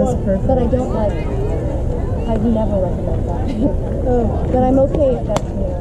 But I don't like. I would never recommend that. Oh. but I'm okay if that's you.